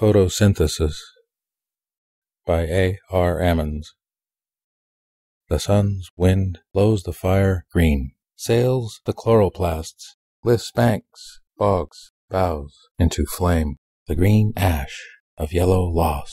Photosynthesis by A. R. Ammons The sun's wind blows the fire green, Sails the chloroplasts, Lifts banks, bogs, boughs, into flame, The green ash of yellow loss.